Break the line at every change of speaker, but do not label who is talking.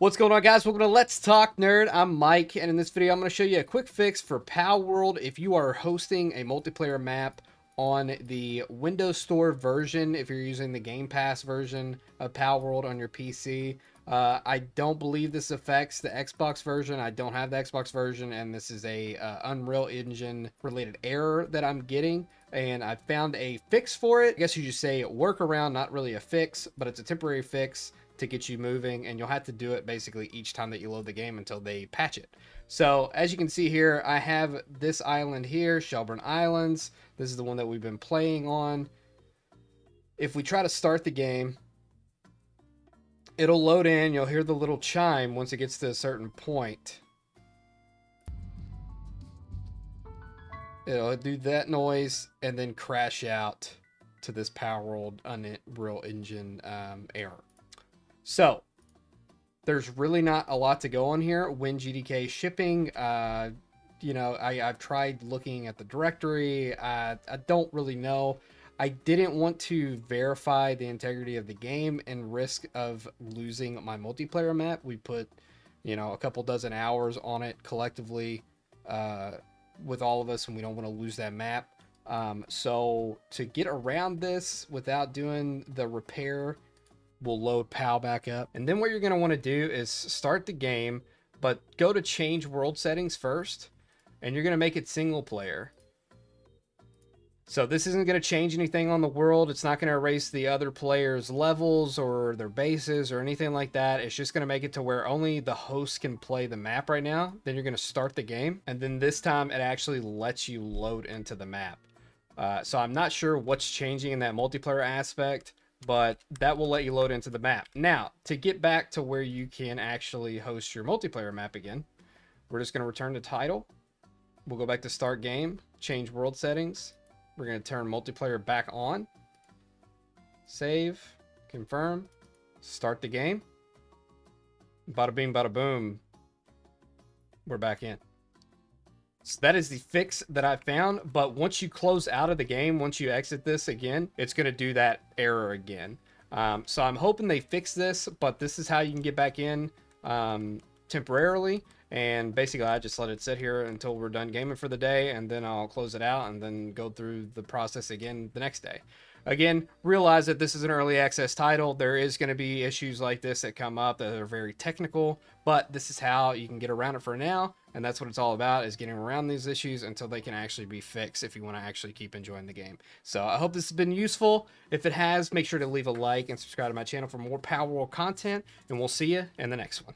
What's going on guys? Welcome to Let's Talk Nerd. I'm Mike and in this video I'm going to show you a quick fix for Palworld if you are hosting a multiplayer map on the Windows Store version if you're using the Game Pass version of Palworld on your PC. Uh, I don't believe this affects the Xbox version. I don't have the Xbox version and this is a uh, Unreal Engine related error that I'm getting and I found a fix for it. I guess you should say workaround, not really a fix, but it's a temporary fix to get you moving and you'll have to do it basically each time that you load the game until they patch it. So as you can see here, I have this island here, Shelburne Islands. This is the one that we've been playing on. If we try to start the game, it'll load in. You'll hear the little chime once it gets to a certain point. It'll do that noise and then crash out to this Palworld Unreal Engine um, error. So there's really not a lot to go on here. WinGDK shipping, uh, you know, I, have tried looking at the directory. Uh, I don't really know. I didn't want to verify the integrity of the game and risk of losing my multiplayer map. We put, you know, a couple dozen hours on it collectively uh, with all of us, and we don't want to lose that map. Um, so to get around this without doing the repair will load PAL back up. And then what you're going to want to do is start the game, but go to change world settings first, and you're going to make it single player. So this isn't going to change anything on the world. It's not going to erase the other players' levels or their bases or anything like that. It's just going to make it to where only the host can play the map right now. Then you're going to start the game. And then this time it actually lets you load into the map. Uh, so I'm not sure what's changing in that multiplayer aspect but that will let you load into the map. Now, to get back to where you can actually host your multiplayer map again, we're just going to return to title. We'll go back to start game, change world settings. We're going to turn multiplayer back on. Save, confirm, start the game. Bada bing, bada boom. We're back in. So that is the fix that I found. But once you close out of the game, once you exit this again, it's going to do that error again. Um, so I'm hoping they fix this, but this is how you can get back in um, temporarily. And basically, I just let it sit here until we're done gaming for the day, and then I'll close it out and then go through the process again the next day. Again, realize that this is an early access title. There is going to be issues like this that come up that are very technical, but this is how you can get around it for now. And that's what it's all about is getting around these issues until they can actually be fixed if you want to actually keep enjoying the game. So I hope this has been useful. If it has, make sure to leave a like and subscribe to my channel for more Palworld content, and we'll see you in the next one.